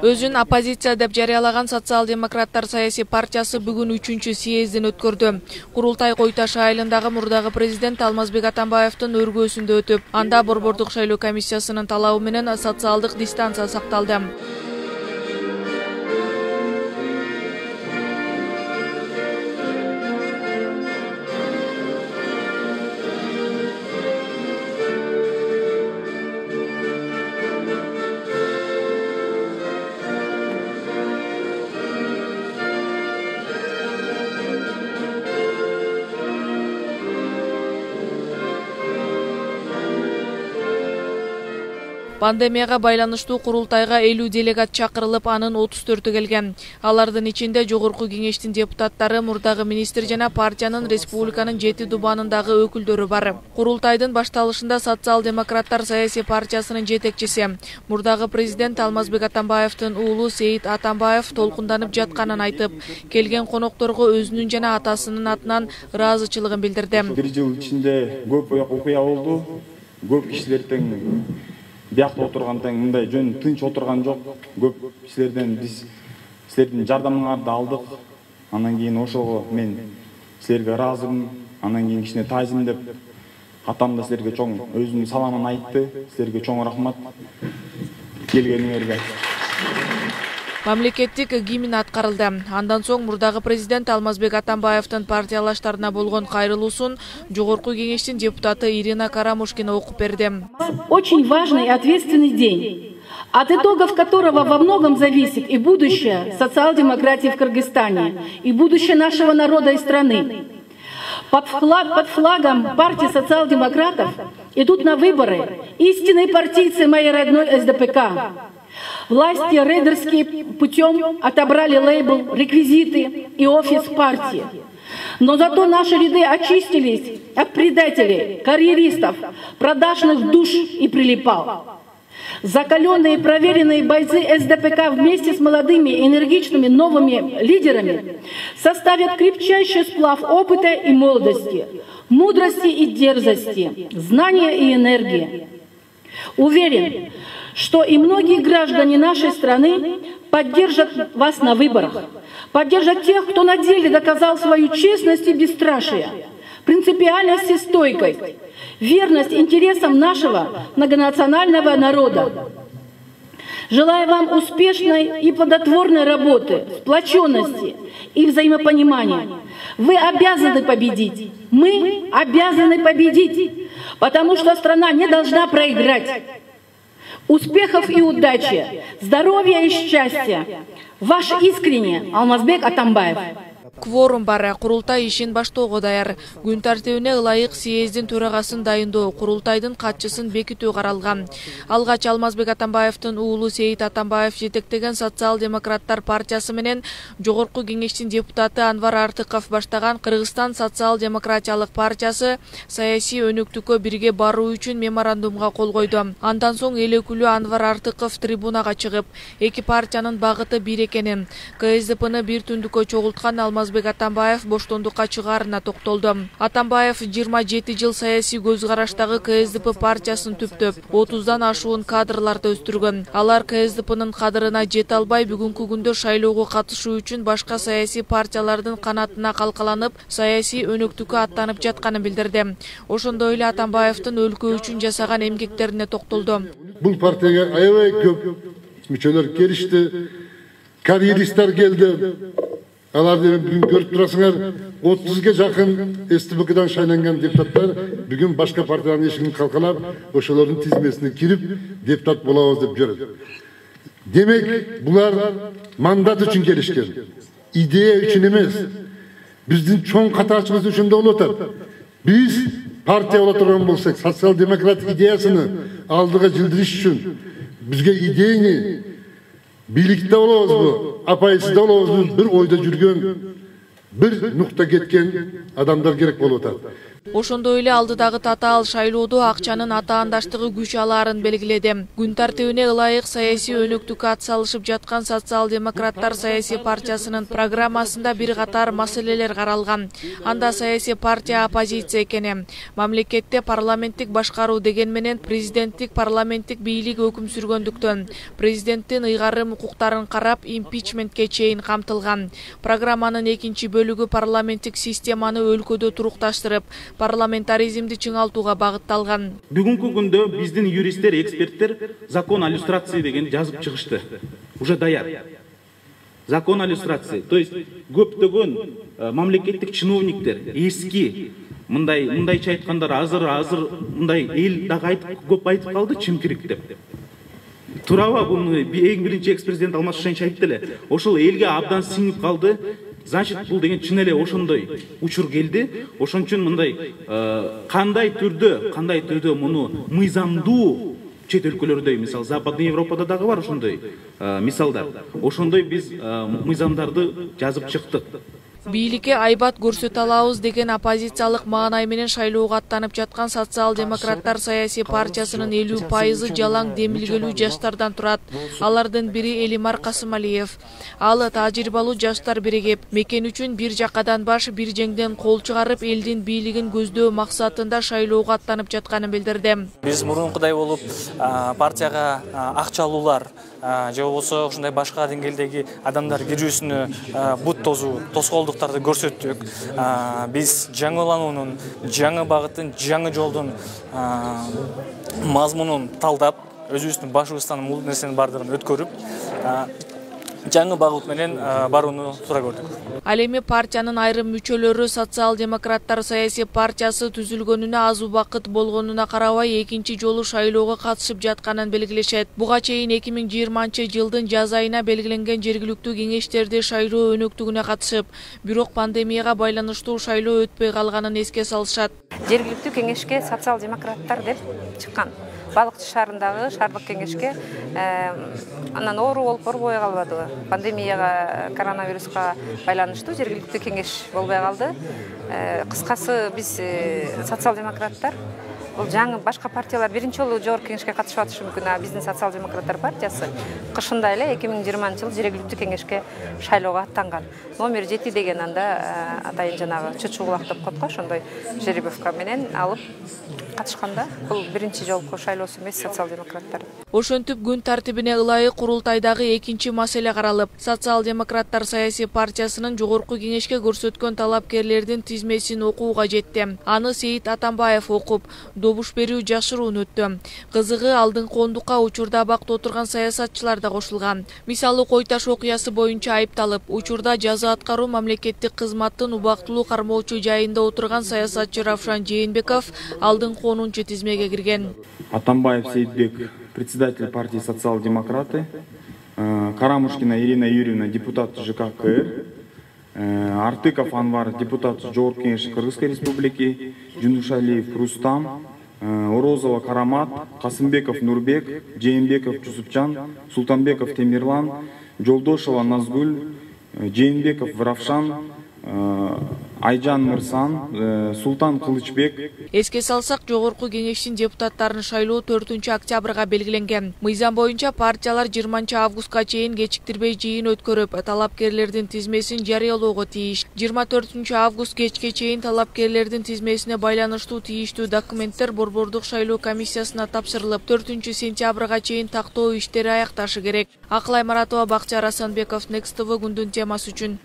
өзүн оппозиция деп жарыялаган социал демократтар саясий партиясы бүгүн үчүнчү съездин өткөрдү. Курултай кой таш айылындагы мурдагы президент алмазбек атамбаевдин өргөөсүндө өтүп анда борбордук шайлоо комиссиясынын талабы менен социалдык дистанция сакталды пандемияга байланыштуу курултайга элүү делегат чакырылып анын отуз төртү келген. Алардын ичинде жогорку кеңештин депутаттары мурдагы министр жана партиянын республиканын жети дубанындагы өкүлдөрү бар. Курултайдын башталышында социал демократтар саясий партиясынын жетекчиси мурдагы президент алмазбек атамбаевдин уулу сейит атамбаев толкунданып жатканын айтып келген конокторго өзүнүн жана атасынын атынан ыраазычылыгын билдирди. Бир жыл ичинде көп окуя болду. Көп кишилер тең биякта отурган тең мындай жөн тынч отурган жок көп силерден биз силердин жардамыңарды алдык андан кийин ошого мен силерге ыраазымын андан кийин кичине таазимдеп атам да силерге чоң өзүнүн саламын айтты. Силерге чоң рахмат. Келгениңерге мамлекеттик гимн аткарылды андан соң мурдагы президент алмазбек атамбаевдин партиялаштарына болгон кайрылуусун жогорку кеңештин депутаты ирина карамушкина окуп берди очень важный и ответственный день от итогов которого во многом зависит и будущее социал-демократии в Кыргызстане, и будущее нашего народа и страны. Под, флаг, под флагом партии социал-демократов идут на выборы истинные партийцы моей родной СДПК, Власти рейдерским путем отобрали лейбл, реквизиты и офис партии. Но зато наши ряды очистились от предателей, карьеристов, продажных душ и прилипал. Закаленные и проверенные бойцы СДПК вместе с молодыми энергичными новыми лидерами составят крепчайший сплав опыта и молодости, мудрости и дерзости, знания и энергии. Уверен, что и многие граждане нашей страны поддержат вас на выборах, поддержат тех, кто на деле доказал свою честность и бесстрашие, принципиальность и стойкость, верность интересам нашего многонационального народа. Желаю вам успешной и плодотворной работы, сплоченности и взаимопонимания. Вы обязаны победить. Мы обязаны победить, потому что страна не должна проиграть. Успехов и удачи, здоровья и счастья. Ваш искренне Алмазбек Атамбаев. Кворум бар. Курултай ишин баштоого даяр. Күн тартибине ылайык съездин төрагасын дайындоо курултайдын катчысын бекитүү каралган. Алгач алмазбек атамбаевдин уулу сейит атамбаев жетектеген социал демократтар партиясы менен жогорку кеңештин депутаты анвар артыков баштаган кыргызстан социал демократиялык партиясы саясий өнүктүккө бирге баруу үчүн меморандумга кол койду. Андан соң эл өкүлү анвар артыков трибунага чыгып эки партиянын багыты бир экенин ксдпны бир түндүккө чогулткан алмаз атамбаев боштондукка чыгаарына токтолду. Атамбаев жыйырма жети жыл саясий көз караштагы ксдп партиясын түптөп отуздан ашуун кадрларды өстүргөн. Алар ксдпнын кадырына жете албай бүгүнкү күндө шайлоого катышуу үчүн башка саясий партиялардын канатына калкаланып саясий өнүктүккө аттанып жатканын билдирди. Ошондой эле атамбаевдин өлкө үчүн жасаган эмгектерине токтолду. Бул партияга аябай көп мүчөлөр келишти. Карьеристтер келди аларды бүгүн көрүп турасыңар отузга жакын стбкдан шайланган депутаттар бүгүн башка партиянын эшигин калкалап ошолордун тизмесине кирип депутат болобуз деп жүрөт демек булар мандат үчүн келишкен идея үчүн эмес биздин чоң катаачыбыз ошондо болуп атат биз партия боло турган болсок социал демократ идеясыны алдыга жылдырыш үчүн бизге идейный бийликте болобузбу апайсызда болобузбу бир ойдо жүргөн бир нукта кеткен адамдар керек болуп атат ошондой эле алдыдагы татаал шайлоодо акчанын атаандаштыгы күч алаарын белгиледи. Күн тартибине ылайык саясий өнөктүккө атсалышып жаткан социал демократтар саясий партиясынын программасында бир катар маселелер каралган. Анда саясий партия оппозиция экени. Мамлекетте парламенттик башкаруу деген менен президенттик парламенттик бийлик өкүм сүргөндүктөн. Президенттин ыйгарым укуктарын карап импичментке чейин камтылган. Программанын экинчи бөлүгү парламенттик системаны өлкөдө турукташтырып парламентаризмди чыңалтууга багытталган бүгүнкү күндө биздин юристтер эксперттер закон о деген жазып чыгышты уже даяр. Закон о то есть көптөгөн э, мамлекеттик чиновниктер эски мындай мындайча айтканда азыр азыр мындай эл дагы айтып көп айтып калды чимкирик деп. Туурабы буну эң биринчи экс президент алмаз шишенч айтты эле. Ошол элге абдан сиңип калды. Значит бул деген чын эле ошондой учур келди. Ошон үчүн мындай э, кандай түрдө кандай түрдө муну мыйзамдуу чет өлкөлөрдөй мисалы западный европада дагы бар ошондой э, мисалдар. Ошондой биз э, мыйзамдарды жазып чыктык. Бийликке айбат көрсөтө алабыз деген оппозициялык маанай менен шайлоого аттанып жаткан социал демократтар саясий партиясынын элүү пайызы жалаң демилгелүү жаштардан турат. Алардын бири элимар касымалиев. Ал тажрыйбалуу жаштар биригип мекен үчүн бир жакадан баш бир жеңден кол чыгарып элдин бийлигин көздөө максатында шайлоого аттанып жатканын билдирди. Биз мурункудай болуп партияга акча алуулар же болбосо ушундай башка деңгээлдеги адамдар кирүүсүнө бут тосуу тоскоолдуктарды көрсөттүк биз жаңылануунун жаңы багыттын жаңы жолдун мазмунун талдап өзүбүздүн башыбыздан бул нерсенин баардыгын өткөрүп жаңы багыт менен барууну туура көрдүк. Ал эми партиянын айрым мүчөлөрү социал демократтар саясий партиясы түзүлгөнүнө аз убакыт болгонуна карабай экинчи жолу шайлоого катышып жатканын белгилешет. Буга чейин эки миң жыйырманчы жылдын жаз айына белгиленген жергиликтүү кеңештерди шайлоо өнөктүгүнө катышып бирок пандемияга байланыштуу шайлоо өтпөй калганын эске салышат. Жергиликтүү кеңешке социал демократтар деп чыккан. Балыкчы шаарындагы шаардык кеңешке анан оору болуп орбой калбадыбы пандемияга коронавируска байланыштуу жергиликтүү кеңеш болбой калды э, кыскасы биз э, социал демократтар бул жаңы башка партиялар биринчи жолу жогорку кеңешке катышып атышы мүмкүн. А биздин социал демократтар партиясы кышында эле эки миң жыйырманчы жылы жергиликтүү кеңешке шайлоого аттанган. Номер жети деген анда э, атайын жанагы чычуу кулак деп коет го ошондой жеребьевка менен алып катышканда. Бул биринчи жолку шайлоосу эмес социал демократтар ошентип күн тартибине ылайык курултайдагы экинчи маселе каралып социал демократтар саясий партиясынын жогорку кеңешке көрсөткөн талапкерлердин тизмесин окууга жетти. Аны сейит атамбаев окуп. Добуш берүү жашыруун өттү. Кызыгы алдыңкы ондукка учурда абакта отурган саясатчылар да кошулган. Мисалы кой таш окуясы боюнча айыпталып учурда жаза аткаруу мамлекеттик кызматтын убактылуу кармоочу жайында отурган саясатчы равшан жээнбеков алдыңкы онунчу тизмеге кирген. Атамбаев сейитбек председатель партии социал демократы э, карамушкина ирина юрьевна депутат жккр э, артыков анвар депутат жогорку кеңеш кыргызской республики жунушалиев рустам орозова карамат касымбеков нурбек жээнбеков жусупжан султанбеков темирлан жолдошева назгүл жээнбеков равшан айжан мырсан э, султан кылычбек. Эске салсак жогорку кеңештин депутаттарын шайлоо төртүнчү октябрга белгиленген. Мыйзам боюнча партиялар жыйырманчы августка чейин кечиктирбей жыйын өткөрүп талапкерлердин тизмесин жарыялоого тийиш. жыйырма төртүнчү август кечке чейин талапкерлердин тизмесине байланыштуу тийиштүү документтер борбордук шайлоо комиссиясына тапшырылып төртүнчү сентябрга чейин тактоо иштери аякташы керек. Акылай маратова бакытжан асанбеков некст тв күндүн темасы үчүн